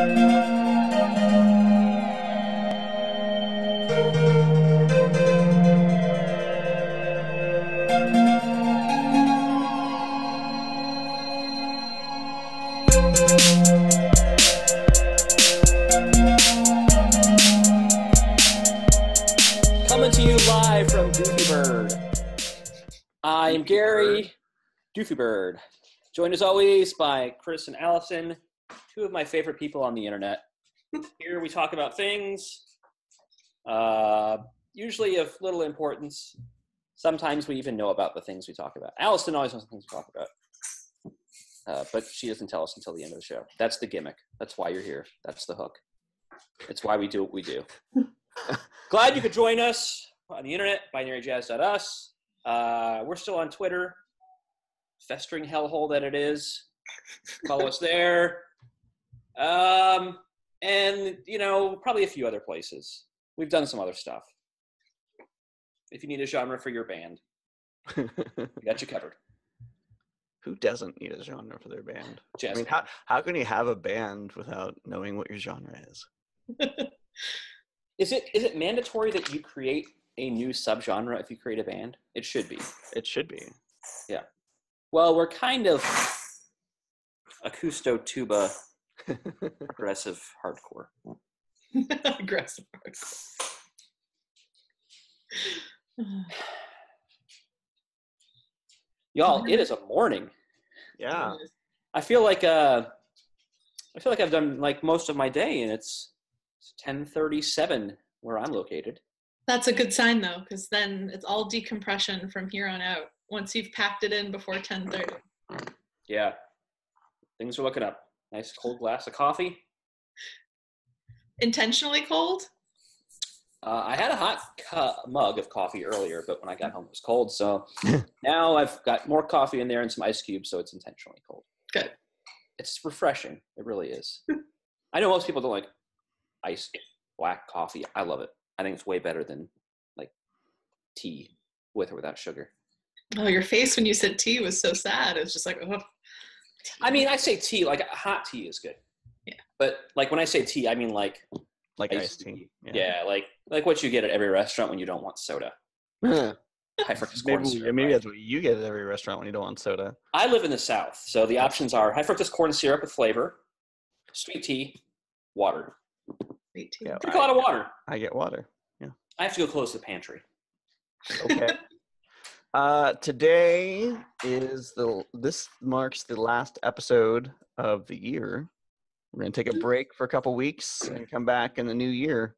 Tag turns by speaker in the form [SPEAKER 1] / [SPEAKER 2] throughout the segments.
[SPEAKER 1] Coming to you live from Doofy Bird. I'm Gary Doofy Bird, joined as always by Chris and Allison, two of my favorite people on the internet. Here we talk about things, uh, usually of little importance. Sometimes we even know about the things we talk about. Allison always knows the things we talk about, uh, but she doesn't tell us until the end of the show. That's the gimmick. That's why you're here. That's the hook. It's why we do what we do. Glad you could join us on the internet, binaryjazz.us. Uh, we're still on Twitter, festering hellhole that it is. Follow us there. Um, and, you know, probably a few other places. We've done some other stuff. If you need a genre for your band, we got you covered.
[SPEAKER 2] Who doesn't need a genre for their band?
[SPEAKER 1] Jazz
[SPEAKER 2] I mean, how, how can you have a band without knowing what your genre is?
[SPEAKER 1] Is it is it mandatory that you create a new subgenre if you create a band? It should be.
[SPEAKER 2] It should be. Yeah.
[SPEAKER 1] Well, we're kind of acousto tuba aggressive hardcore.
[SPEAKER 3] Aggressive.
[SPEAKER 1] Y'all, it is a morning.
[SPEAKER 2] yeah.
[SPEAKER 1] I feel like uh I feel like I've done like most of my day and it's, it's 1037 where I'm located.
[SPEAKER 3] That's a good sign though, because then it's all decompression from here on out. Once you've packed it in before 10:30.
[SPEAKER 1] Yeah. Things are looking up. Nice cold glass of coffee.
[SPEAKER 3] Intentionally cold?
[SPEAKER 1] Uh, I had a hot cu- mug of coffee earlier, but when I got home it was cold. So now I've got more coffee in there and some ice cubes, so it's intentionally cold.
[SPEAKER 3] Good.
[SPEAKER 1] It's refreshing. It really is. I know most people don't like ice black coffee. I love it. I think it's way better than like tea with or without sugar.
[SPEAKER 3] Oh, your face when you said tea was so sad. It was just like, oh.
[SPEAKER 1] I mean, I say tea like hot tea is good.
[SPEAKER 3] Yeah.
[SPEAKER 1] But like when I say tea, I mean like
[SPEAKER 2] Like
[SPEAKER 1] iced
[SPEAKER 2] iced tea.
[SPEAKER 1] Yeah. like like what you get at every restaurant when you don't want soda.
[SPEAKER 2] Yeah.
[SPEAKER 1] High fructose corn
[SPEAKER 2] maybe
[SPEAKER 1] syrup.
[SPEAKER 2] maybe
[SPEAKER 1] right?
[SPEAKER 2] that's what you get at every restaurant when you don't want soda.
[SPEAKER 1] I live in the South, so the options are high fructose corn syrup with flavor, sweet tea, water.
[SPEAKER 3] Sweet tea.
[SPEAKER 2] Yeah.
[SPEAKER 1] Drink a lot of water.
[SPEAKER 2] I get water. Yeah.
[SPEAKER 1] I have to go close the pantry.
[SPEAKER 2] Okay. uh, today is the this marks the last episode of the year. We're gonna take a break for a couple weeks and come back in the new year.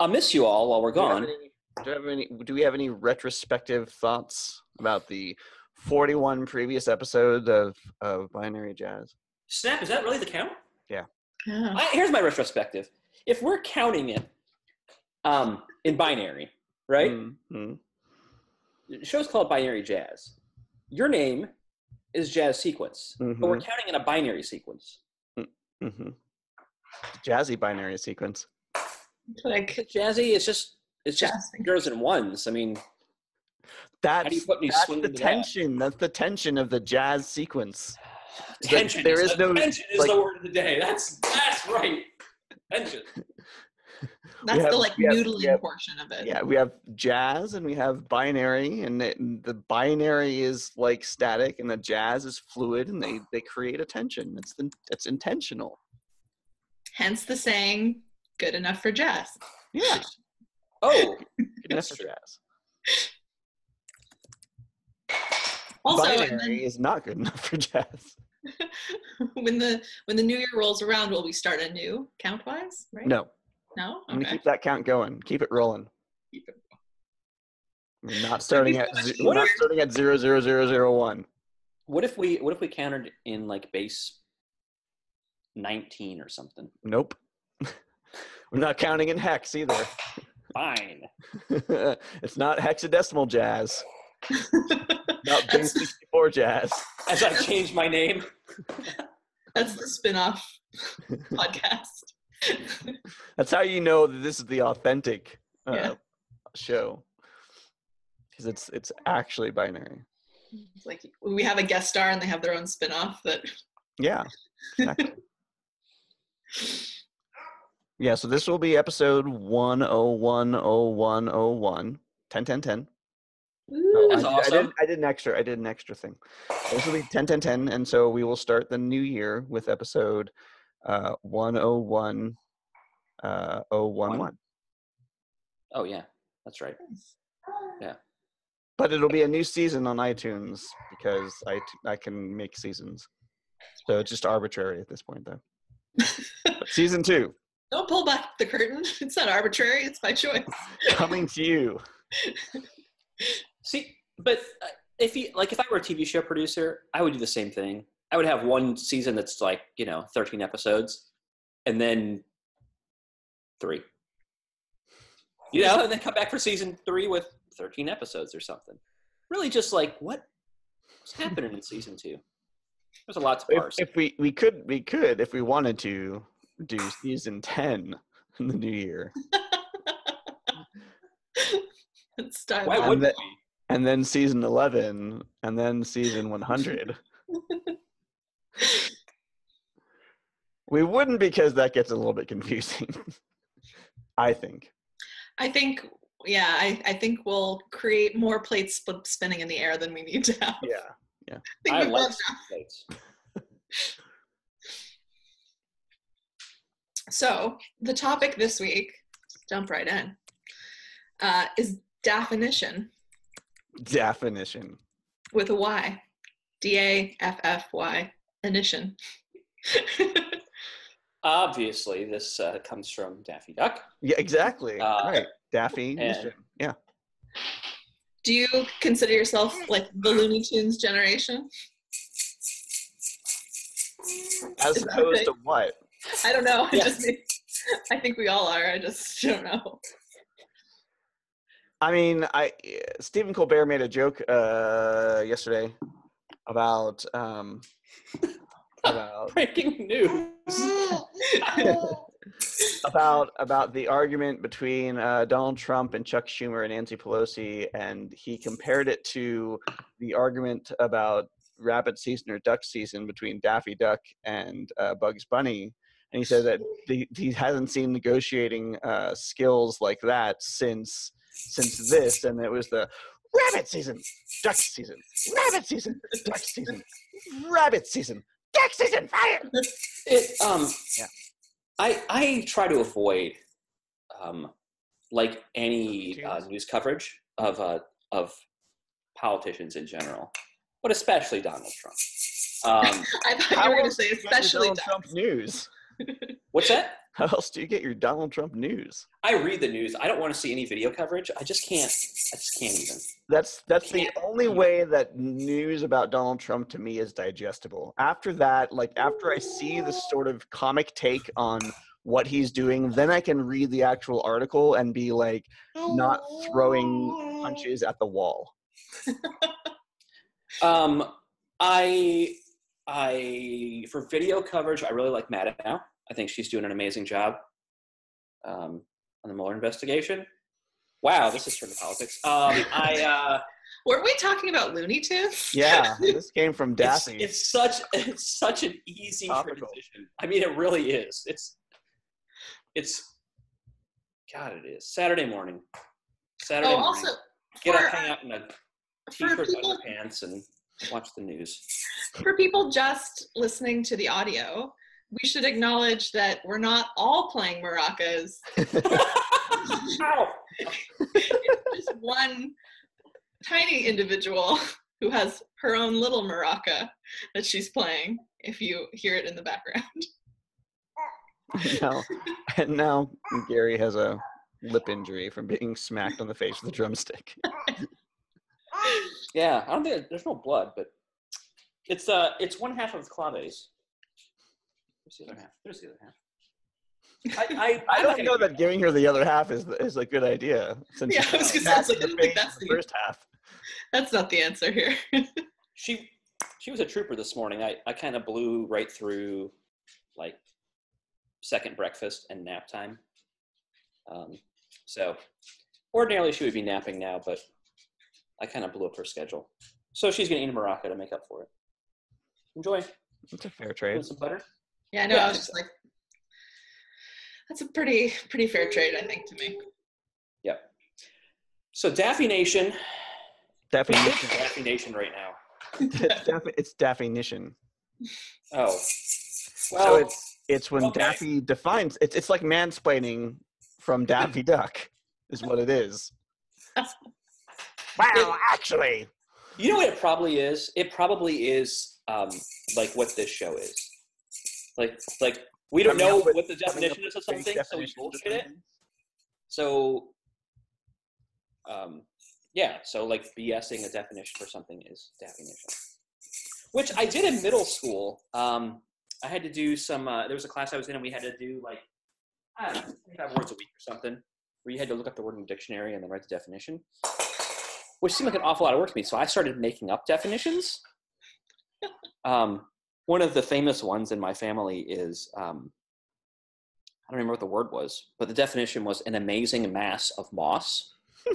[SPEAKER 1] I'll miss you all while we're
[SPEAKER 2] Do you have
[SPEAKER 1] gone.
[SPEAKER 2] any- Do, you have any, do we have any retrospective thoughts about the 41 previous episodes of, of Binary Jazz?
[SPEAKER 1] Snap, is that really the count?
[SPEAKER 3] Yeah.
[SPEAKER 1] I, here's my retrospective. If we're counting it um, in binary, right?
[SPEAKER 2] Mhm.
[SPEAKER 1] The show's called Binary Jazz. Your name is Jazz Sequence, but we're
[SPEAKER 2] Mhm.
[SPEAKER 1] counting in a binary sequence.
[SPEAKER 2] Mhm. Jazzy binary sequence.
[SPEAKER 3] Like
[SPEAKER 1] Jazzy, it's just it's just
[SPEAKER 3] jazz.
[SPEAKER 1] zeros and ones. I mean,
[SPEAKER 2] That's,
[SPEAKER 1] do you put any
[SPEAKER 2] that's
[SPEAKER 1] swing
[SPEAKER 2] the
[SPEAKER 1] into that?
[SPEAKER 2] tension. That's the tension of the jazz sequence. That
[SPEAKER 1] tension.
[SPEAKER 2] there
[SPEAKER 1] is,
[SPEAKER 2] is
[SPEAKER 1] the,
[SPEAKER 2] no,
[SPEAKER 1] tension is
[SPEAKER 2] like-
[SPEAKER 1] the word of the day. That's that's right. Tension.
[SPEAKER 3] That's
[SPEAKER 2] have-
[SPEAKER 3] the like
[SPEAKER 2] have-
[SPEAKER 3] noodling
[SPEAKER 2] have-
[SPEAKER 3] portion of it.
[SPEAKER 2] Yeah, we have jazz and we have binary, and it, the binary is like static, and the jazz is fluid, and they they create a tension. It's the, it's intentional.
[SPEAKER 3] Hence the saying, good enough for jazz.
[SPEAKER 2] Yeah,
[SPEAKER 1] Oh,
[SPEAKER 2] good enough for jazz.
[SPEAKER 3] Also,
[SPEAKER 2] binary is not good enough for jazz.
[SPEAKER 3] when the when the new year rolls around, will we start anew count wise? Right?
[SPEAKER 2] No,
[SPEAKER 3] No?
[SPEAKER 2] I'm gonna keep that count going. Keep it rolling.
[SPEAKER 3] Keep it-
[SPEAKER 2] We're not starting at ze-
[SPEAKER 1] What
[SPEAKER 2] we're not starting at zero zero zero zero one.
[SPEAKER 1] what if we what if we counted in like base nineteen or something?
[SPEAKER 2] Nope. we're not counting in hex either.
[SPEAKER 1] Fine.
[SPEAKER 2] it's not hexadecimal jazz. Not
[SPEAKER 3] That's-
[SPEAKER 2] base 64 jazz.
[SPEAKER 1] As I change my name.
[SPEAKER 3] That's the spin-off podcast.
[SPEAKER 2] That's how you know that this is the authentic uh,
[SPEAKER 3] Yeah.
[SPEAKER 2] show. Because it's it's actually binary.
[SPEAKER 3] It's like we have a guest star and they have their own spin-off that
[SPEAKER 2] Yeah. Exactly. yeah, so this will be episode 1010101 10 10 10.
[SPEAKER 3] Ooh.
[SPEAKER 1] That's
[SPEAKER 2] I, did- I
[SPEAKER 1] awesome.
[SPEAKER 2] did I did an extra I did an extra thing. This will be 10 10 10 and so we will start the new year with episode uh 101 uh 011.
[SPEAKER 1] Oh yeah, that's right. Yeah.
[SPEAKER 2] But it'll be a new season on iTunes because I t- I can make seasons. So it's just arbitrary at this point though. Season 2
[SPEAKER 3] Don't pull back the curtain. It's not arbitrary. It's my choice.
[SPEAKER 2] coming to you.
[SPEAKER 1] See, but uh, if you like, if I were a TV show producer, I would do the same thing. I would have one season that's like you know 13 episodes, and then three. You know, and then come back for season three with 13 episodes or something. Really, just like what what's happening in season two? There's a lot to
[SPEAKER 2] If,
[SPEAKER 1] parse.
[SPEAKER 2] if we we could we could if we wanted to do season 10 in the new year.
[SPEAKER 3] It's
[SPEAKER 1] Why wouldn't
[SPEAKER 2] that-
[SPEAKER 1] we?
[SPEAKER 2] and then season 11 and then season 100 we wouldn't because that gets a little bit confusing i think
[SPEAKER 3] I think, yeah, I, I think we'll create more plates spinning in the air than we need to have.
[SPEAKER 2] yeah
[SPEAKER 3] I think
[SPEAKER 1] I
[SPEAKER 3] we
[SPEAKER 1] like
[SPEAKER 3] love
[SPEAKER 1] plates.
[SPEAKER 3] So the topic this week, jump right in, uh, is daffynition
[SPEAKER 2] definition
[SPEAKER 3] with a Y. D A F F Y, inition.
[SPEAKER 1] Obviously, this uh, comes from Daffy Duck.
[SPEAKER 2] yeah exactly
[SPEAKER 1] Uh,
[SPEAKER 2] right daffy
[SPEAKER 1] and-
[SPEAKER 2] yeah
[SPEAKER 3] Do you consider yourself like the Looney Tunes generation?
[SPEAKER 2] as
[SPEAKER 3] Is
[SPEAKER 2] opposed
[SPEAKER 3] okay?
[SPEAKER 2] to what
[SPEAKER 3] I don't know. I just I think we all are. I just don't know.
[SPEAKER 2] i mean i stephen colbert made a joke uh yesterday about um about
[SPEAKER 1] Breaking news.
[SPEAKER 2] about about the argument between uh, Donald Trump and Chuck Schumer and Nancy Pelosi, and he compared it to the argument about rabbit season or duck season between Daffy Duck and uh, Bugs Bunny. And he said that the, he hasn't seen negotiating uh, skills like that since since this, and it was the rabbit season, duck season, rabbit season, duck season, rabbit season, duck season, fire.
[SPEAKER 1] It um
[SPEAKER 2] Yeah.
[SPEAKER 1] I I try to avoid um like any uh, news coverage of uh of politicians in general, but especially Donald Trump. Um,
[SPEAKER 3] I thought you were going to say
[SPEAKER 2] do you get your
[SPEAKER 3] especially
[SPEAKER 2] Donald. Trump news.
[SPEAKER 1] what's that?
[SPEAKER 2] How else do you get your Donald Trump news?
[SPEAKER 1] I read the news. I don't want to see any video coverage. I just can't. I just can't even.
[SPEAKER 2] That's that's the only way that news about Donald Trump to me is digestible. After that, like after I see the sort of comic take on what he's doing, then I can read the actual article and be like not throwing punches at the wall.
[SPEAKER 1] Um, I I for video coverage, I really like Maddow. I think she's doing an amazing job um, on the Mueller investigation. Wow, this is turned to politics. Um, I uh,
[SPEAKER 3] Weren't we talking about Looney Tunes?
[SPEAKER 2] Yeah, this came from
[SPEAKER 1] it's,
[SPEAKER 2] Daffy.
[SPEAKER 1] it's such it's such an easy
[SPEAKER 2] Topical.
[SPEAKER 1] transition. I mean, it really is. It's it's God, it is Saturday morning. Saturday
[SPEAKER 3] Oh,
[SPEAKER 1] morning.
[SPEAKER 3] also,
[SPEAKER 1] get
[SPEAKER 3] for,
[SPEAKER 1] up, hang out in a
[SPEAKER 3] for
[SPEAKER 1] t-shirt,
[SPEAKER 3] people,
[SPEAKER 1] underpants, and watch the news.
[SPEAKER 3] for people just listening to the audio, we should acknowledge that we're not all playing maracas.
[SPEAKER 1] Ow!
[SPEAKER 3] There's one tiny individual who has her own little maraca that she's playing, if you hear it in the background.
[SPEAKER 2] now, and now Gary has a lip injury from being smacked on the face with a drumstick.
[SPEAKER 1] Yeah, I don't think there's no blood, but it's uh, it's one half of claves. Where's the other half? There's the other half. I, I,
[SPEAKER 2] I don't know that giving her the other half is is a good idea. Since
[SPEAKER 3] Yeah, I was gonna say, I like, I think that's
[SPEAKER 2] the
[SPEAKER 3] the-
[SPEAKER 2] first half.
[SPEAKER 3] That's not the answer here.
[SPEAKER 1] She, she was a trooper this morning. I, I kind of blew right through, like, second breakfast and nap time. Um, so, ordinarily she would be napping now, but I kind of blew up her schedule. So she's gonna eat a maraca to make up for it. Enjoy.
[SPEAKER 2] It's a fair trade.
[SPEAKER 1] Want some butter?
[SPEAKER 3] Yeah, I know.
[SPEAKER 1] Yeah.
[SPEAKER 3] I was just like, that's a pretty pretty fair trade, I think, to me. Yep.
[SPEAKER 1] So Daffy Nation,
[SPEAKER 2] Daffy Nation.
[SPEAKER 1] Daffy Nation right now.
[SPEAKER 2] it's Daffy, it's Daffy Nation.
[SPEAKER 1] Oh,
[SPEAKER 2] So it's it's when
[SPEAKER 1] okay.
[SPEAKER 2] Daffy defines it's it's like mansplaining from Daffy Duck is what it is. Well, actually,
[SPEAKER 1] you know what it probably is. It probably is um, like what this show is. Like, like we don't know what the definition is of something, so we bullshit it. So, um, yeah, so like BSing a definition for something is daffynition, which I did in middle school. Um, I had to do some. Uh, there was a class I was in, and we had to do like I don't know, five words a week or something, where you had to look up the word in the dictionary and then write the definition, which seemed like an awful lot of work to me. So I started making up definitions. Um, one of the famous ones in my family is um, I don't remember what the word was, but the definition was an amazing mass of moss.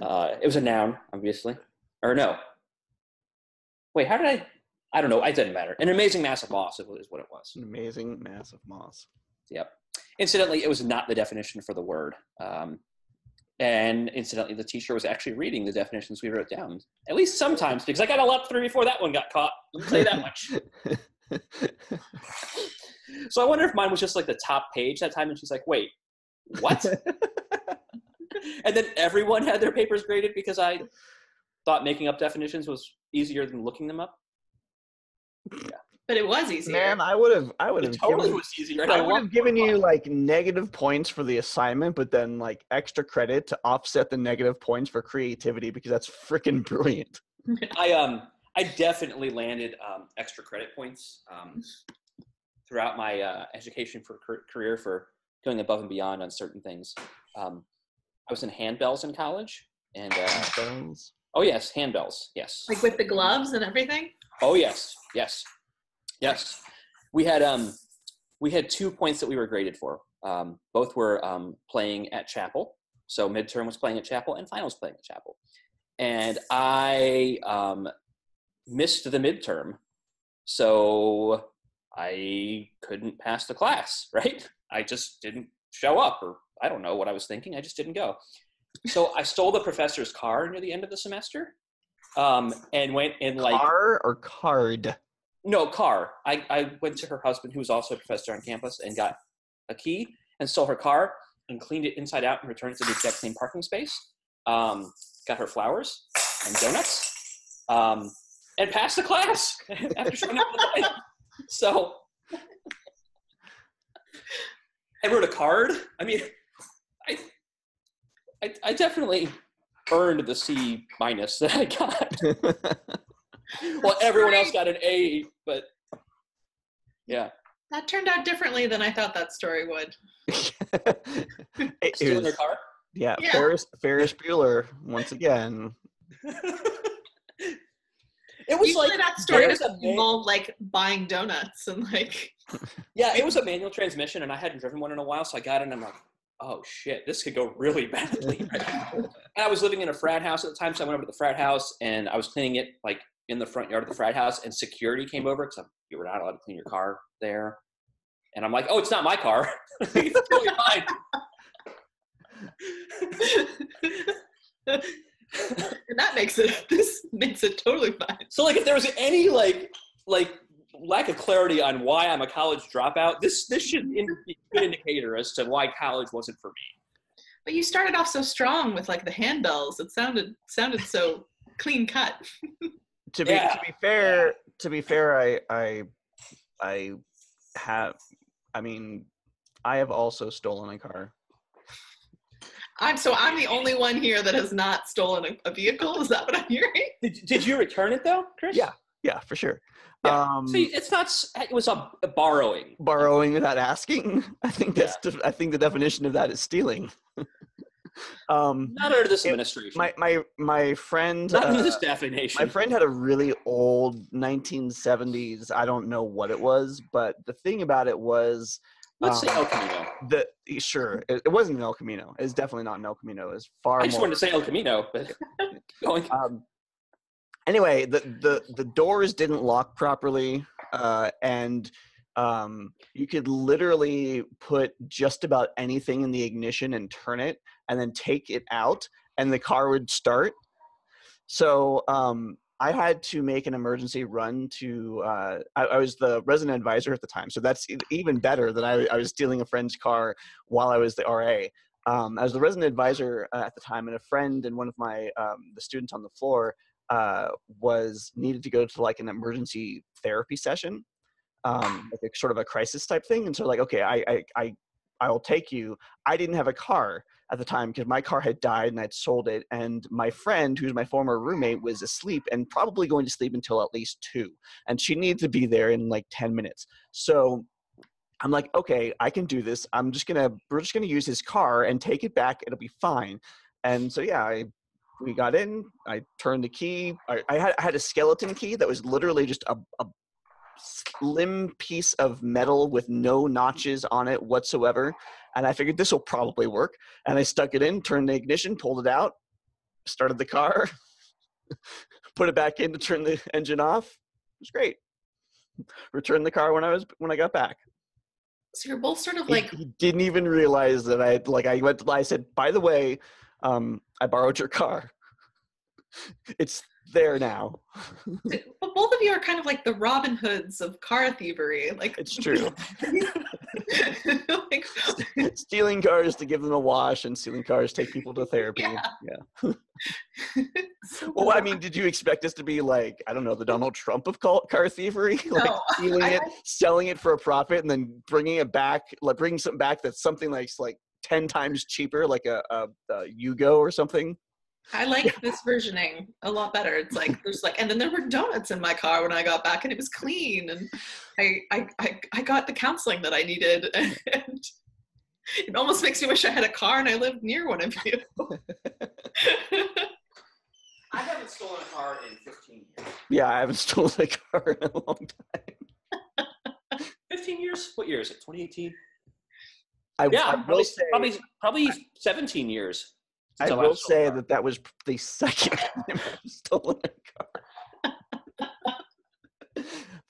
[SPEAKER 1] Uh, it was a noun, obviously. Or no. Wait, how did I? I don't know. It didn't matter. An amazing mass of moss is what it was.
[SPEAKER 2] An amazing mass of moss.
[SPEAKER 1] Yep. Incidentally, it was not the definition for the word. Um, and incidentally, the teacher was actually reading the definitions we wrote down, at least sometimes, because I got a lot through before that one got caught. Let me tell you that much. So I wonder if mine was just like the top page that time, and she's like, "Wait, what?" and then everyone had their papers graded because I thought making up definitions was easier than looking them up.
[SPEAKER 3] But it was easier.
[SPEAKER 2] Man, I would have I would have
[SPEAKER 1] totally
[SPEAKER 2] given,
[SPEAKER 1] was easier. and I
[SPEAKER 2] I would have given you like negative points for the assignment, but then like extra credit to offset the negative points for creativity because that's freaking brilliant.
[SPEAKER 1] I um I definitely landed um, extra credit points um, throughout my uh, education for career for going above and beyond on certain things. Um, I was in handbells in college, and uh, oh yes, handbells, yes.
[SPEAKER 3] like with the gloves and everything.
[SPEAKER 1] Oh yes, yes, yes. We had um, we had two points that we were graded for. Um, both were um, playing at chapel. So midterm was playing at chapel, and finals playing at chapel. And I um, missed the midterm, so I couldn't pass the class. Right? I just didn't show up, or I don't know what I was thinking. I just didn't go. So I stole the professor's car near the end of the semester, um, and went and like
[SPEAKER 2] Car or card?
[SPEAKER 1] No, car. I, I went to her husband, who was also a professor on campus, and got a key and stole her car and cleaned it inside out and returned it to the exact same parking space. Um, got her flowers and donuts um, and passed the class after showing up the. So I wrote a card. I mean, I, I, I definitely earned the C minus that I got. well, everyone else got an A, but yeah,
[SPEAKER 3] That turned out differently than I thought that story would.
[SPEAKER 2] it
[SPEAKER 1] stealing their car.
[SPEAKER 2] yeah,
[SPEAKER 3] Yeah.
[SPEAKER 2] Ferris Ferris Bueller once again.
[SPEAKER 1] it was
[SPEAKER 3] Usually
[SPEAKER 1] like
[SPEAKER 3] that story
[SPEAKER 1] there was
[SPEAKER 3] doesn't
[SPEAKER 1] a ma-
[SPEAKER 3] involve like buying donuts and like
[SPEAKER 1] yeah, it was a manual transmission, and I hadn't driven one in a while, so I got it, and I'm like, oh shit, this could go really badly. and I was living in a frat house at the time, so I went over to the frat house, and I was cleaning it like in the front yard of the frat house, and security came over because you were not allowed to clean your car there. And I'm like, oh, it's not my car. it's totally fine.
[SPEAKER 3] and that makes it this makes it totally fine.
[SPEAKER 1] So like if there was any like like lack of clarity on why I'm a college dropout, this this should be a good indicator as to why college wasn't for me.
[SPEAKER 3] But you started off so strong with like the handbells. It sounded sounded so clean cut.
[SPEAKER 2] To be
[SPEAKER 1] Yeah.
[SPEAKER 2] to be fair, to be fair, I I I have. I mean, I have also stolen a car.
[SPEAKER 3] I'm so I'm the only one here that has not stolen a, a vehicle. Is that what I'm hearing?
[SPEAKER 1] Did, did you return it though, Chris?
[SPEAKER 2] Yeah. Yeah, for sure.
[SPEAKER 1] Yeah.
[SPEAKER 2] Um,
[SPEAKER 1] See, it's not. It was a, a borrowing.
[SPEAKER 2] borrowing without asking. I think that's. def- I think the definition of that is stealing. um,
[SPEAKER 1] Not under this
[SPEAKER 2] It-
[SPEAKER 1] administration.
[SPEAKER 2] my my my friend.
[SPEAKER 1] not under
[SPEAKER 2] uh,
[SPEAKER 1] this definition.
[SPEAKER 2] My friend had a really old 1970s. I don't know what it was, but the thing about it was
[SPEAKER 1] Let's say
[SPEAKER 2] um,
[SPEAKER 1] El Camino.
[SPEAKER 2] the sure it, it wasn't an El Camino. It's definitely not an El Camino. It's far
[SPEAKER 1] I just wanted to say El Camino, but going.
[SPEAKER 2] um, anyway, the the the doors didn't lock properly, uh, and um, you could literally put just about anything in the ignition and turn it, and then take it out, and the car would start. So um, I had to make an emergency run to. Uh, I, I, was the resident advisor at the time, so that's even better than I, I was stealing a friend's car while I was the RA. Um, I was the resident advisor uh, at the time, and a friend and one of my um, the students on the floor uh, was needed to go to like an emergency therapy session, um, like a, sort of a crisis type thing. And so, like, okay, I, I, I, I will take you. I didn't have a car at the time because my car had died and I'd sold it. And my friend, who's my former roommate, was asleep and probably going to sleep until at least two. And she needed to be there in like 10 minutes. So I'm like, okay, I can do this. I'm just gonna, we're just gonna use his car and take it back. It'll be fine. And so yeah, I we got in. I turned the key. I, I, had, I had a skeleton key that was literally just a, a slim piece of metal with no notches on it whatsoever. And I figured this will probably work. And I stuck it in, turned the ignition, pulled it out, started the car, put it back in to turn the engine off. It was great. Returned the car when I was when I got back.
[SPEAKER 3] So you're both sort of like
[SPEAKER 2] he, he didn't even realize that I like I went I said, by the way, um, I borrowed your car. it's there now.
[SPEAKER 3] but both of you are kind of like the Robin Hoods of car thievery. Like
[SPEAKER 2] it's true. like, stealing cars to give them a wash and stealing cars take people to therapy. Yeah. yeah. well, I mean, did you expect us to be like I don't know the Donald Trump of car thievery, like no, stealing I, it, selling it for a profit, and then bringing it back, like bringing something back that's something like like ten times cheaper, like a, a, a Yugo or something.
[SPEAKER 3] I like this versioning a lot better. It's like there's like, and then there were donuts in my car when I got back, and it was clean, and I I I, I got the counseling that I needed, and it almost makes me wish I had a car and I lived near one of you.
[SPEAKER 1] I haven't stolen a car in 15 years.
[SPEAKER 2] Yeah, I haven't stolen a car in a long time.
[SPEAKER 1] 15 years? What year is it? 2018?
[SPEAKER 2] I,
[SPEAKER 1] yeah,
[SPEAKER 2] I
[SPEAKER 1] probably, say, probably, probably 17 years.
[SPEAKER 2] I will say that that was the second time I stolen a car.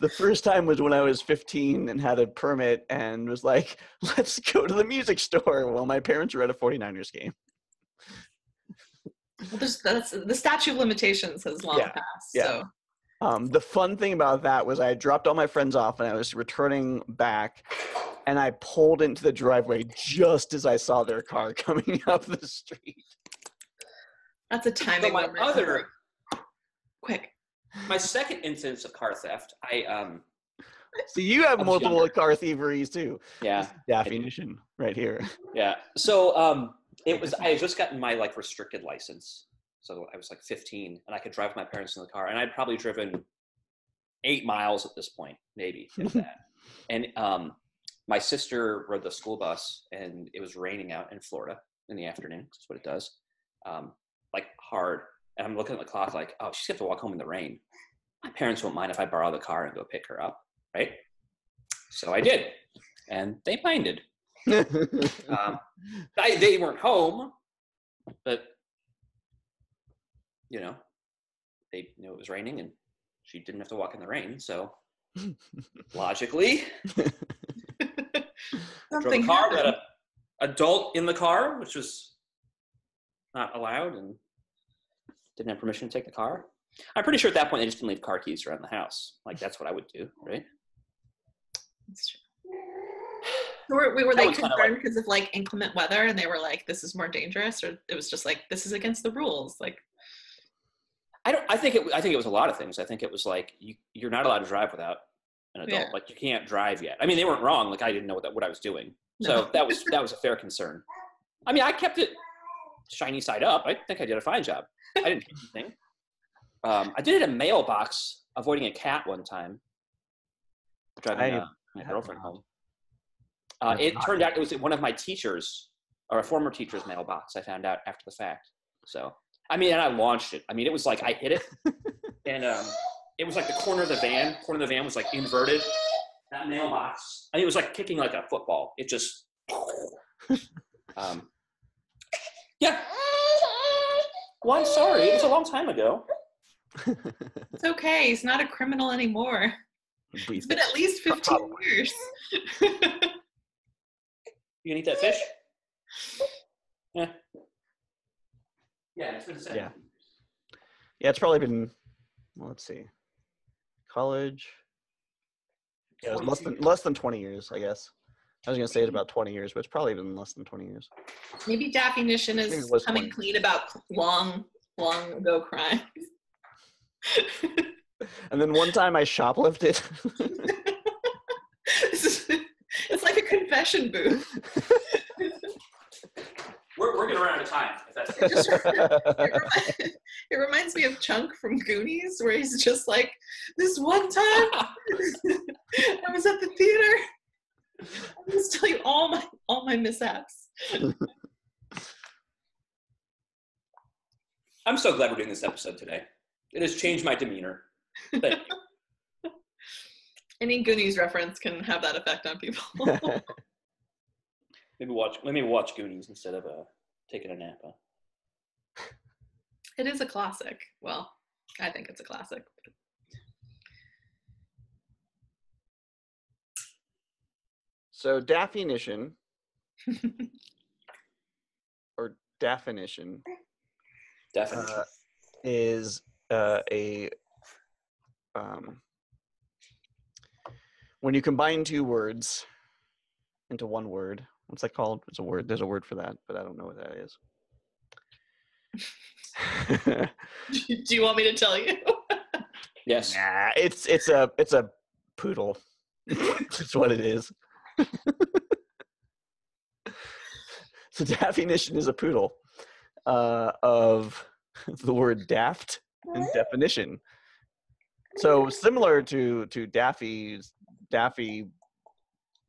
[SPEAKER 2] the first time was when I was 15 and had a permit and was like, let's go to the music store while my parents were at a 49ers game.
[SPEAKER 3] Well, there's, that's, the statute of limitations has long yeah, passed. Yeah. So.
[SPEAKER 2] Um, the fun thing about that was I had dropped all my friends off and I was returning back and I pulled into the driveway just as I saw their car coming up the street.
[SPEAKER 3] That's a timing.
[SPEAKER 1] my other
[SPEAKER 3] quick.
[SPEAKER 1] My second instance of car theft, I um.
[SPEAKER 2] So you have multiple younger. car thieveries too.
[SPEAKER 1] Yeah,
[SPEAKER 2] definition right here.
[SPEAKER 1] Yeah. So um, it was I had just gotten my like restricted license, so I was like 15, and I could drive my parents in the car, and I'd probably driven eight miles at this point, maybe if that. And um, my sister rode the school bus, and it was raining out in Florida in the afternoon. That's what it does. Um, like hard. And I'm looking at the clock like, oh, she's going to walk home in the rain. My parents won't mind if I borrow the car and go pick her up, right? So I did, and they minded. um, I, they weren't home, but you know, they knew it was raining, and she didn't have to walk in the rain. So logically, drove the car. Got an adult in the car, which was not allowed, and didn't have permission to take the car. I'm pretty sure at that point they just didn't leave car keys around the house. Like that's what I would do, right?
[SPEAKER 3] That's true. Were, were they concerned because like, of like inclement weather, and they were like, "This is more dangerous," or it was just like, "This is against the rules." Like,
[SPEAKER 1] I don't. I think it. I think it was a lot of things. I think it was like you, you're not allowed to drive without an adult. Yeah. Like you can't drive yet. I mean, they weren't wrong. Like I didn't know what that, what I was doing. No. So that was that was a fair concern. I mean, I kept it shiny side up. I think I did a fine job. I didn't hit anything. Um, I did it in a mailbox, avoiding a cat one time, driving I, uh, my girlfriend home. Uh, it turned out it was one of my teachers, or a former teacher's mailbox. I found out after the fact. So, I mean, and I launched it. I mean, it was like I hit it, and um, it was like the corner of the van. Corner of the van was like inverted. That mailbox. I mean, it was like kicking like a football. It just. Um, yeah, well, I'm sorry. It was a long time ago.
[SPEAKER 3] It's okay. He's not a criminal anymore.
[SPEAKER 2] Brief
[SPEAKER 3] It's been at least 15
[SPEAKER 2] Probably.
[SPEAKER 3] years.
[SPEAKER 1] You gonna eat that fish? Yeah. Yeah, it's been
[SPEAKER 2] Yeah. Yeah, it's probably been. Well, let's see. College. Yeah, it was less than
[SPEAKER 1] 22
[SPEAKER 2] less than twenty years, I guess. I was gonna say it's about twenty years, but it's probably been less than twenty years.
[SPEAKER 3] Maybe daffynition
[SPEAKER 2] Maybe
[SPEAKER 3] is
[SPEAKER 2] it
[SPEAKER 3] coming
[SPEAKER 2] 20.
[SPEAKER 3] clean about long, long ago crimes.
[SPEAKER 2] And then one time I shoplifted.
[SPEAKER 3] It's like a confession booth.
[SPEAKER 1] We're, we're getting around to time. If that's
[SPEAKER 3] It, just, it, remi- it reminds me of Chunk from Goonies, where he's just like, "This one time, I was at the theater. I'll just tell you all my all my mishaps."
[SPEAKER 1] I'm so glad we're doing this episode today. It has changed my demeanor. Thank you.
[SPEAKER 3] Any Goonies reference can have that effect on people.
[SPEAKER 1] Maybe watch. Maybe watch Goonies instead of uh, taking a nap. Huh?
[SPEAKER 3] it is a classic. Well, I think it's a classic.
[SPEAKER 2] so daffynition or daffynition
[SPEAKER 1] Definitely.
[SPEAKER 2] uh, is uh, a um, when you combine two words into one word. What's that called? It's a word. There's a word for that, but I don't know what that is.
[SPEAKER 3] Do you want me to tell you?
[SPEAKER 1] yes.
[SPEAKER 2] nah, it's it's a it's a poodle. That's what it is. so daffynition is a poodle uh, of the word daft and definition. So similar to to Daffy's Daffy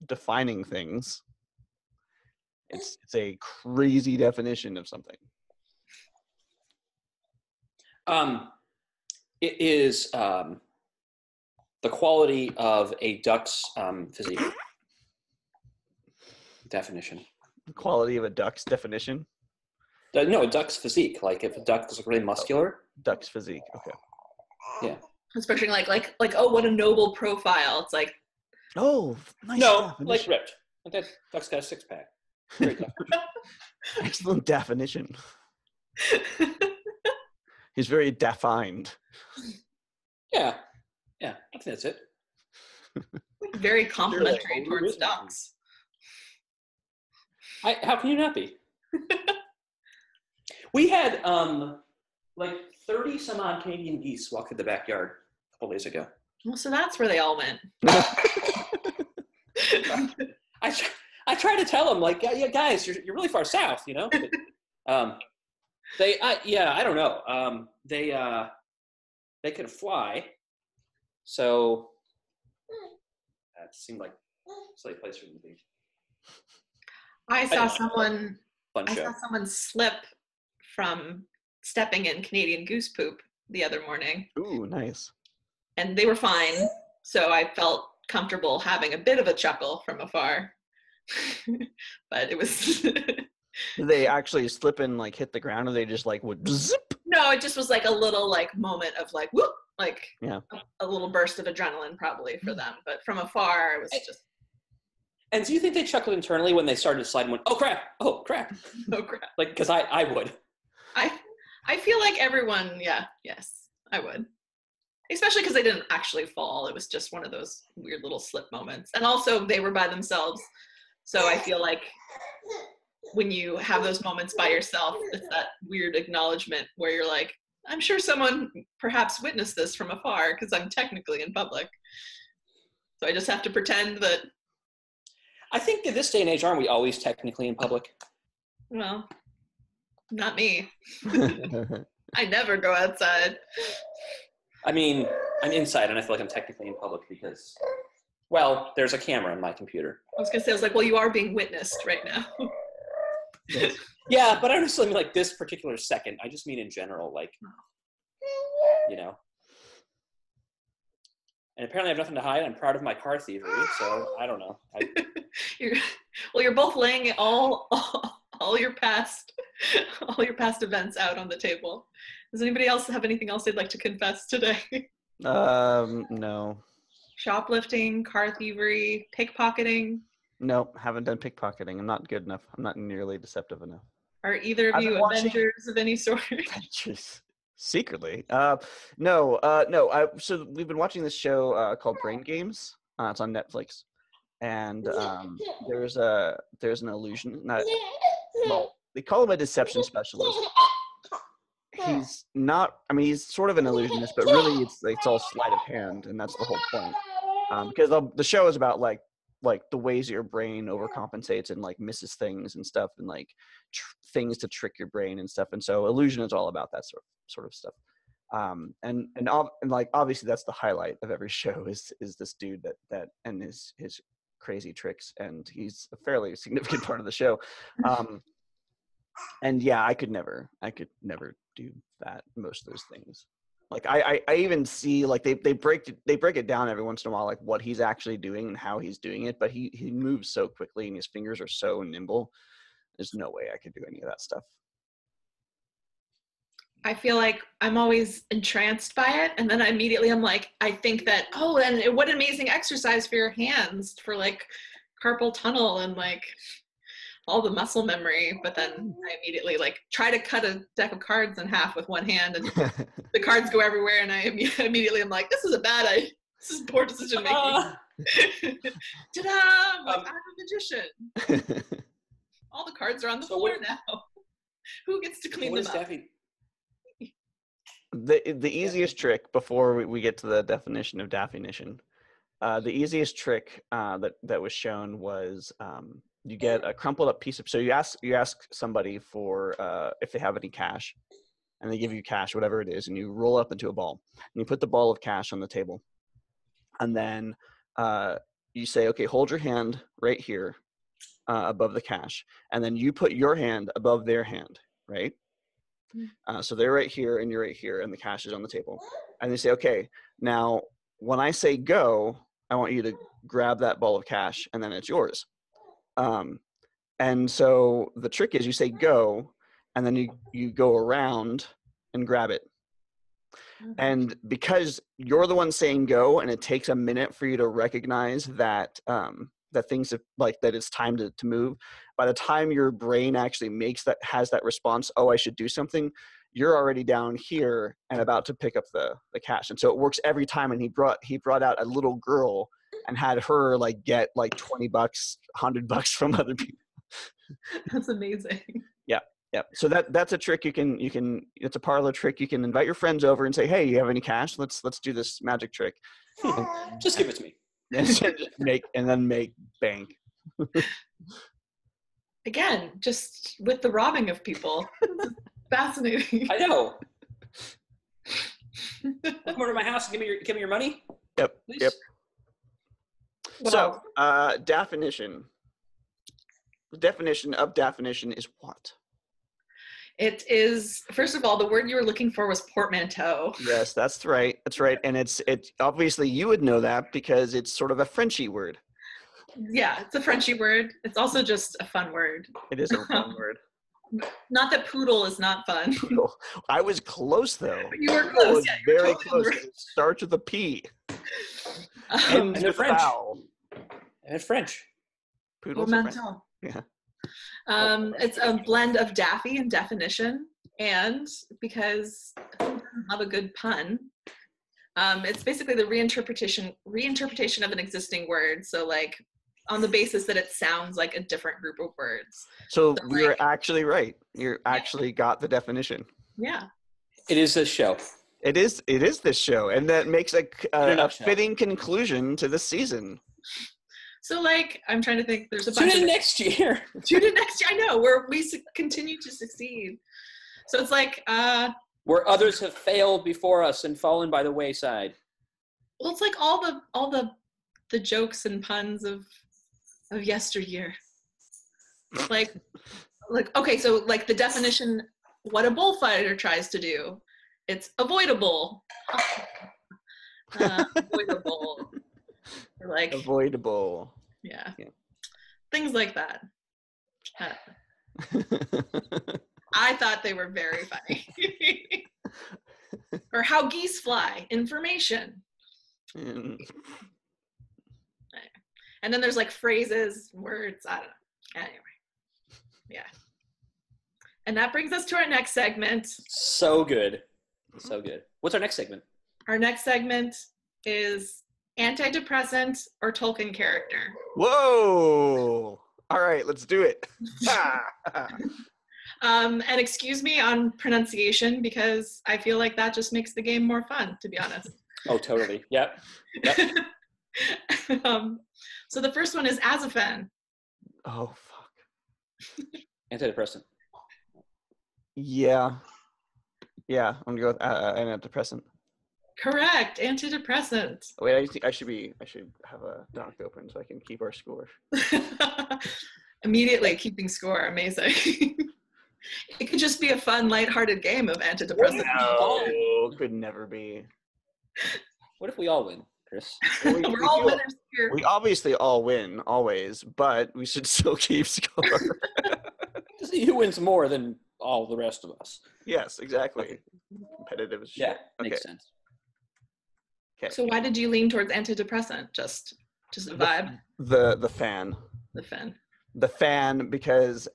[SPEAKER 2] defining things. It's it's a crazy definition of something.
[SPEAKER 1] Um, it is um, the quality of a duck's um, physique. Definition.
[SPEAKER 2] The quality of a duck's definition.
[SPEAKER 1] Uh, no, a duck's physique. Like if a duck is really muscular.
[SPEAKER 2] Duck's physique. Okay. Yeah.
[SPEAKER 3] Especially like like like oh what a noble profile. It's like
[SPEAKER 2] Oh, nice
[SPEAKER 1] no,
[SPEAKER 2] definition.
[SPEAKER 1] like ripped. Like that duck's got a six pack. Great duck.
[SPEAKER 2] Excellent definition. He's very defined.
[SPEAKER 1] yeah, yeah. I think that's it.
[SPEAKER 3] very complimentary
[SPEAKER 1] who
[SPEAKER 3] towards
[SPEAKER 1] isn't?
[SPEAKER 3] ducks.
[SPEAKER 1] I, how can you not be? we had um like thirty some odd Canadian geese walk through the backyard a couple days ago.
[SPEAKER 3] Well, so that's where they all went.
[SPEAKER 1] I tr- I try to tell them like, yeah, yeah, guys, you're you're really far south, you know. Um, they, I, yeah, I don't know. Um, they uh, they could fly, so that seemed like a silly place for them to be.
[SPEAKER 3] I saw
[SPEAKER 1] don't
[SPEAKER 3] someone
[SPEAKER 1] Fun
[SPEAKER 3] I
[SPEAKER 1] show.
[SPEAKER 3] saw someone slip from stepping in Canadian goose poop the other morning,
[SPEAKER 2] Ooh, nice.
[SPEAKER 3] and they were fine. So I felt comfortable having a bit of a chuckle from afar. but it was
[SPEAKER 2] they actually slip and like hit the ground, or they just like would zip?
[SPEAKER 3] no, it just was like a little like moment of like whoop, like
[SPEAKER 2] Yeah.
[SPEAKER 3] a, a little burst of adrenaline probably for them. But from afar, it was just
[SPEAKER 1] And do you think they chuckled internally when they started to slide and went, "Oh crap! Oh crap!"
[SPEAKER 3] no oh, crap.
[SPEAKER 1] Like, because I I would.
[SPEAKER 3] I I feel like everyone, yeah, yes, I would. Especially because they didn't actually fall. It was just one of those weird little slip moments. And also they were by themselves. So I feel like when you have those moments by yourself, it's that weird acknowledgement where you're like, I'm sure someone perhaps witnessed this from afar because I'm technically in public. So I just have to pretend that,
[SPEAKER 1] I think in this day and age, aren't we always technically in public?
[SPEAKER 3] well, not me. I never go outside.
[SPEAKER 1] I mean, I'm inside and I feel like I'm technically in public because, well, there's a camera on my computer.
[SPEAKER 3] I was gonna say, I was like, well, you are being witnessed right now.
[SPEAKER 1] Yeah, but I don't necessarily mean like this particular second. I just mean in general, like, you know. And apparently, I have nothing to hide. I'm proud of my car thievery, so I don't know. I,
[SPEAKER 3] you're, well, you're both laying all, all all your past all your past events out on the table. Does anybody else have anything else they'd like to confess today?
[SPEAKER 2] Um, no,
[SPEAKER 3] Shoplifting, car thievery, pickpocketing.
[SPEAKER 2] no, haven't done pickpocketing. I'm not good enough. I'm not nearly deceptive enough.
[SPEAKER 3] Are either of you Avengers of any sort?
[SPEAKER 2] Jeez. Secretly, uh, no, uh, no. I so we've been watching this show uh, called Brain Games. Uh, it's on Netflix, and um, there's a there's an illusion. Not well, they call him a deception specialist. He's not. I mean, he's sort of an illusionist, but really, it's it's all sleight of hand, and that's the whole point. Um, because the, the show is about like like the ways your brain overcompensates and like misses things and stuff, and like tr- things to trick your brain and stuff. And so illusion is all about that sort of sort of stuff. Um, and and, ob- and like obviously that's the highlight of every show is is this dude that that and his his crazy tricks, and he's a fairly significant part of the show. Um, and yeah, I could never, I could never do that. Most of those things, like I, I, I even see like they they break they break it down every once in a while, like what he's actually doing and how he's doing it. But he he moves so quickly and his fingers are so nimble. There's no way I could do any of that stuff.
[SPEAKER 3] I feel like I'm always entranced by it, and then I immediately I'm like, I think that oh, and what an amazing exercise for your hands for like carpal tunnel and like all the muscle memory. But then I immediately like try to cut a deck of cards in half with one hand, and the cards go everywhere, and I imme- immediately I'm like, this is a bad idea. This is poor decision making.
[SPEAKER 1] Ah.
[SPEAKER 3] Ta-da! I'm, like,
[SPEAKER 1] Um,
[SPEAKER 3] I'm a magician. All the cards are on the
[SPEAKER 1] So
[SPEAKER 3] floor
[SPEAKER 1] what-
[SPEAKER 3] now. Who gets to clean them up?
[SPEAKER 1] Daffy?
[SPEAKER 2] the the easiest trick before we, we get to the definition of daffynition uh, the easiest trick uh, that that was shown was um, you get a crumpled up piece of so you ask you ask somebody for uh, if they have any cash and they give you cash whatever it is and you roll up into a ball and you put the ball of cash on the table and then uh, you say okay hold your hand right here uh, above the cash and then you put your hand above their hand right uh, so they're right here and you're right here, and the cash is on the table. And they say, okay, now when I say go, I want you to grab that ball of cash, and then it's yours. Um, and so the trick is you say go, and then you, you go around and grab it. And because you're the one saying go, and it takes a minute for you to recognize that um, that things have, like that it's time to, to move. By the time your brain actually makes that has that response, oh, I should do something. You're already down here and about to pick up the the cash, and so it works every time. And he brought he brought out a little girl and had her like get like twenty bucks, hundred bucks from other people.
[SPEAKER 3] That's amazing.
[SPEAKER 2] Yeah. Yeah. So that that's a trick you can you can it's a parlor trick. You can invite your friends over and say, hey, you have any cash? Let's let's do this magic trick.
[SPEAKER 1] Just give it to me.
[SPEAKER 2] And so make and then make bank.
[SPEAKER 3] Again, just with the robbing of people. Fascinating.
[SPEAKER 1] I know. Come over to my house and give me your give me your money.
[SPEAKER 2] Yep.
[SPEAKER 1] Please.
[SPEAKER 2] Yep.
[SPEAKER 3] What
[SPEAKER 2] So uh daffynition. The definition of daffynition is what?
[SPEAKER 3] It is first of all, the word you were looking for was portmanteau.
[SPEAKER 2] Yes, that's right. That's right. And it's it obviously you would know that because it's sort of a Frenchy word.
[SPEAKER 3] Yeah, it's a Frenchy word. It's also just a fun word.
[SPEAKER 2] It is a fun word.
[SPEAKER 3] Not that poodle is not fun.
[SPEAKER 2] Poodle. I was close though.
[SPEAKER 3] You were
[SPEAKER 2] I
[SPEAKER 3] close.
[SPEAKER 2] was
[SPEAKER 3] Yeah, you were
[SPEAKER 2] very
[SPEAKER 3] totally
[SPEAKER 2] close.
[SPEAKER 3] right.
[SPEAKER 2] It starts with a P.
[SPEAKER 3] Um,
[SPEAKER 2] Ends
[SPEAKER 1] they're
[SPEAKER 2] with a
[SPEAKER 1] French.
[SPEAKER 2] vowel.
[SPEAKER 1] And it's French.
[SPEAKER 2] Poodles are French. Yeah.
[SPEAKER 3] Um, it's a blend of Daffy and definition, and because who doesn't love a good pun, um, it's basically the reinterpretation reinterpretation of an existing word. So, like on the basis that it sounds like a different group of words.
[SPEAKER 2] So
[SPEAKER 3] So,
[SPEAKER 2] you're
[SPEAKER 3] like-
[SPEAKER 2] actually right. You're actually got the definition.
[SPEAKER 3] Yeah,
[SPEAKER 1] It is a show.
[SPEAKER 2] It is. It is this show, and that makes a, c-
[SPEAKER 1] In a
[SPEAKER 2] a, a fitting conclusion to the season.
[SPEAKER 3] So, like, I'm trying to think. There's a
[SPEAKER 1] Tune
[SPEAKER 3] bunch
[SPEAKER 1] in
[SPEAKER 3] of
[SPEAKER 1] next year.
[SPEAKER 3] tune in next year. I know where we su- continue to succeed. So it's like, uh,
[SPEAKER 1] Where others have failed before us and fallen by the wayside.
[SPEAKER 3] well, it's like all the all the the jokes and puns of of yesteryear. Like, like okay, so like the daffynition, what a bullfighter tries to do, it's avoidable. uh, avoidable. Or like,
[SPEAKER 2] Avoidable.
[SPEAKER 3] yeah.
[SPEAKER 2] Yeah.
[SPEAKER 3] things like that. I thought they were very funny. or how geese fly. Information.
[SPEAKER 2] Mm,
[SPEAKER 3] And then there's like phrases, words. I don't know. Anyway, yeah. And that brings us to our next segment.
[SPEAKER 1] So good. So good. What's our next segment?
[SPEAKER 3] Our next segment is antidepressant or Tolkien character.
[SPEAKER 2] Whoa! All right, let's do it.
[SPEAKER 3] Um, and excuse me on pronunciation because I feel like that just makes the game more fun, to be honest.
[SPEAKER 1] Oh, totally. Yep. Yep.
[SPEAKER 3] um, so the first one is Azafen.
[SPEAKER 2] oh fuck.
[SPEAKER 1] Antidepressant.
[SPEAKER 2] Yeah. Yeah, I'm gonna go with uh, uh, antidepressant.
[SPEAKER 3] Correct, antidepressant.
[SPEAKER 2] Wait, I think I should be. I should have a doc open so I can keep our score.
[SPEAKER 3] Immediately keeping score, amazing. it could just be a fun, lighthearted game of antidepressant.
[SPEAKER 2] No, could never be.
[SPEAKER 1] What if we all win, Chris?
[SPEAKER 2] We, we
[SPEAKER 3] We're all
[SPEAKER 2] do-
[SPEAKER 3] winners here.
[SPEAKER 2] we obviously all win always, but we should still keep score.
[SPEAKER 1] To see who wins more than all the rest of us.
[SPEAKER 2] yes, exactly. Competitive. as shit.
[SPEAKER 1] Yeah, makes
[SPEAKER 2] Okay.
[SPEAKER 1] sense.
[SPEAKER 2] Okay.
[SPEAKER 3] So why did you lean towards antidepressant? Just, just a vibe.
[SPEAKER 2] the the fan.
[SPEAKER 3] The fan.
[SPEAKER 2] the fan because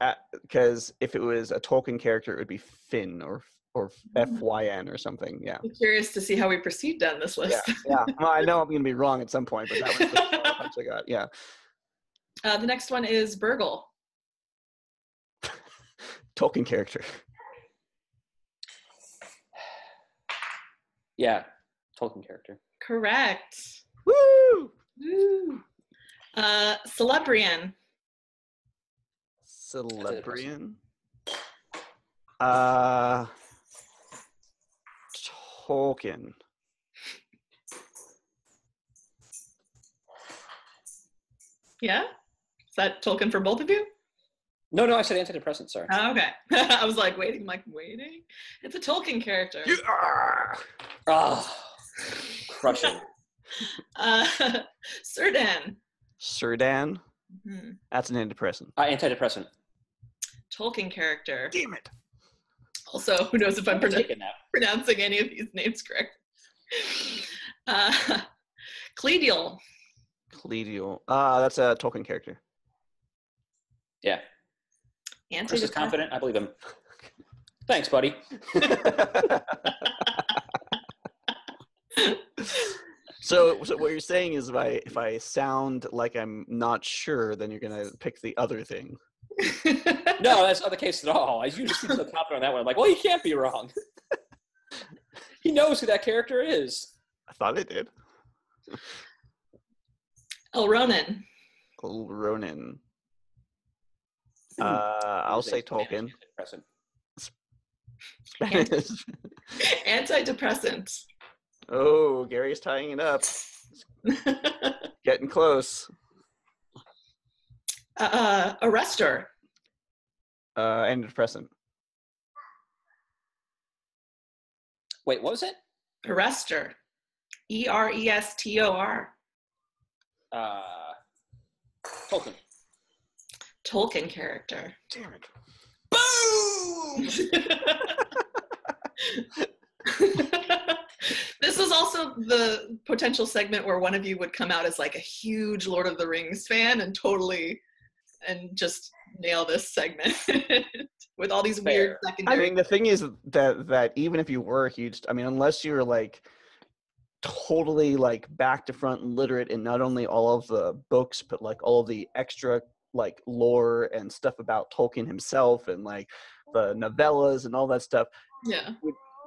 [SPEAKER 2] because if it was a Tolkien character, it would be Finn or or
[SPEAKER 3] Mm-hmm.
[SPEAKER 2] FYN or something. Yeah.
[SPEAKER 3] I'm curious to see how we proceed down this list.
[SPEAKER 2] Yeah. Yeah. Well, I know I'm gonna be wrong at some point, but that was the punch I got. Yeah.
[SPEAKER 3] Uh, the next one is Bergil.
[SPEAKER 2] Tolkien character.
[SPEAKER 1] Yeah, Tolkien character.
[SPEAKER 3] Correct.
[SPEAKER 2] Woo!
[SPEAKER 3] Woo. Uh, Celebrian.
[SPEAKER 2] Celebrian. Uh Tolkien.
[SPEAKER 3] Yeah? Is that Tolkien for both of you?
[SPEAKER 1] No, no, I said antidepressant. Sorry.
[SPEAKER 3] Oh, okay. I was like waiting, I'm like waiting. It's a Tolkien character.
[SPEAKER 2] Yeah.
[SPEAKER 1] Oh, crushing.
[SPEAKER 3] Uh, Cirdan.
[SPEAKER 2] Cirdan.
[SPEAKER 3] Mhm.
[SPEAKER 2] That's an antidepressant.
[SPEAKER 1] Uh, antidepressant.
[SPEAKER 3] Tolkien character.
[SPEAKER 2] Damn it.
[SPEAKER 3] Also, who knows if I'm
[SPEAKER 1] I'm
[SPEAKER 3] pronou- pronouncing any of these names correct. Uh, Cledial.
[SPEAKER 2] Cledial. Ah, that's a Tolkien character.
[SPEAKER 1] Yeah, Chris is confident. I believe him. Thanks, buddy.
[SPEAKER 2] so, so what you're saying is if I if I sound like I'm not sure, then you're gonna pick the other thing.
[SPEAKER 1] No, that's not the case at all. I usually seem so confident on that one. I'm like, well, he can't be wrong. he knows who that character is.
[SPEAKER 2] I thought it did.
[SPEAKER 3] Elronin.
[SPEAKER 2] Ronin. Uh, I'll say Tolkien.
[SPEAKER 1] Antidepressant.
[SPEAKER 2] Spanish.
[SPEAKER 3] Antidepressant.
[SPEAKER 2] Oh, Gary's tying it up. Getting close.
[SPEAKER 3] uh, Erestor.
[SPEAKER 2] Uh, antidepressant.
[SPEAKER 1] Wait, what was it?
[SPEAKER 3] Erestor. E R E S T O R.
[SPEAKER 1] Uh, Tolkien.
[SPEAKER 3] Tolkien character.
[SPEAKER 2] Damn it.
[SPEAKER 3] this is also the potential segment where one of you would come out as like a huge Lord of the Rings fan and totally and just nail this segment with all these weird
[SPEAKER 1] Fair.
[SPEAKER 2] I mean, the thing is that that even if you were a huge, I mean, unless you were like totally like back to front literate in not only all of the books, but like all of the extra like lore and stuff about Tolkien himself and like the novellas and all that stuff.
[SPEAKER 3] yeah.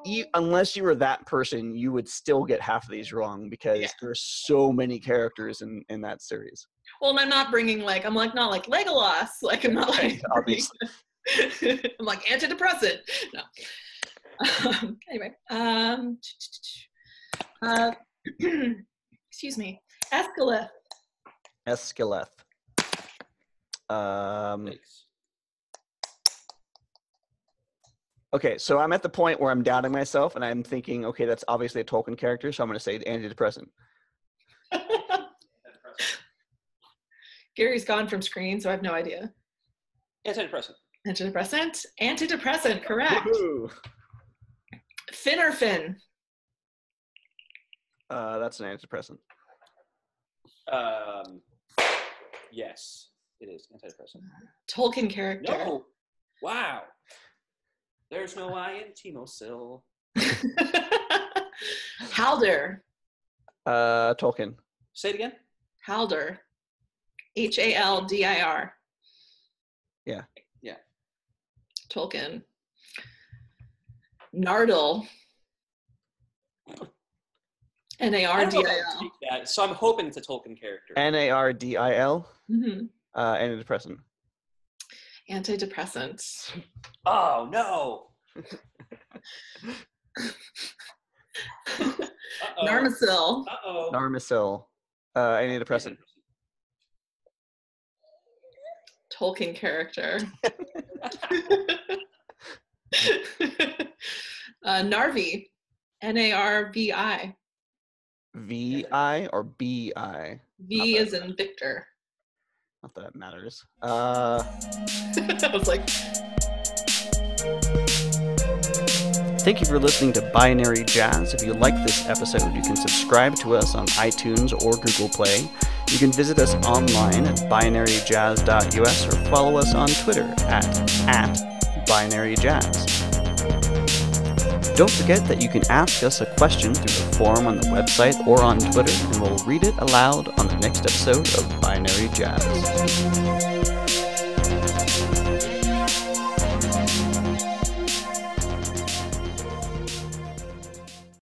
[SPEAKER 2] You, unless you were that person, you would still get half of these wrong because
[SPEAKER 3] Yeah.
[SPEAKER 2] there's so many characters in in that series.
[SPEAKER 3] Well, and I'm not bringing like I'm like not like Legolas. Like I'm not like
[SPEAKER 2] Obviously.
[SPEAKER 3] I'm like antidepressant. No. Um, anyway, um, uh, excuse me, Escalith.
[SPEAKER 2] Escaleth. Um,
[SPEAKER 1] Thanks.
[SPEAKER 2] Okay, so I'm at the point where I'm doubting myself and I'm thinking, okay, that's obviously a Tolkien character, so I'm going to say antidepressant.
[SPEAKER 3] Gary's gone from screen, so I have no idea.
[SPEAKER 1] Antidepressant.
[SPEAKER 3] Antidepressant. Antidepressant. Correct.
[SPEAKER 2] Woohoo!
[SPEAKER 3] Finarfin.
[SPEAKER 2] Uh, that's an antidepressant.
[SPEAKER 1] Um, yes, it is antidepressant.
[SPEAKER 3] Tolkien character.
[SPEAKER 1] No. Wow. There's no I in Timosil.
[SPEAKER 3] Haldir.
[SPEAKER 2] Uh, Tolkien.
[SPEAKER 1] Say it again.
[SPEAKER 3] Haldir. H A L D I R.
[SPEAKER 2] Yeah.
[SPEAKER 1] Yeah.
[SPEAKER 3] Tolkien. Nardil. N A
[SPEAKER 1] I
[SPEAKER 3] R
[SPEAKER 1] don't know
[SPEAKER 3] D
[SPEAKER 1] if
[SPEAKER 3] I
[SPEAKER 1] I would
[SPEAKER 3] L.
[SPEAKER 1] take that, so I'm hoping it's a Tolkien character.
[SPEAKER 2] N A R D I L.
[SPEAKER 3] Mhm.
[SPEAKER 2] Uh, antidepressant.
[SPEAKER 3] Antidepressants.
[SPEAKER 1] oh no. Uh-oh.
[SPEAKER 3] Narmacil.
[SPEAKER 1] Uh-oh.
[SPEAKER 2] Narmacil. Uh, antidepressant.
[SPEAKER 3] Tolkien character. uh, Narvi. N A R V I.
[SPEAKER 2] V I or B I.
[SPEAKER 3] V is in Victor.
[SPEAKER 2] Not that it matters. Uh,
[SPEAKER 3] I was like,
[SPEAKER 2] thank you for listening to Binary Jazz. If you like this episode, you can subscribe to us on iTunes or Google Play. You can visit us online at binaryjazz.us or follow us on Twitter at, at binaryjazz. Don't forget that you can ask us a question through the forum on the website or on Twitter, and we'll read it aloud on the next episode of Binary Jazz.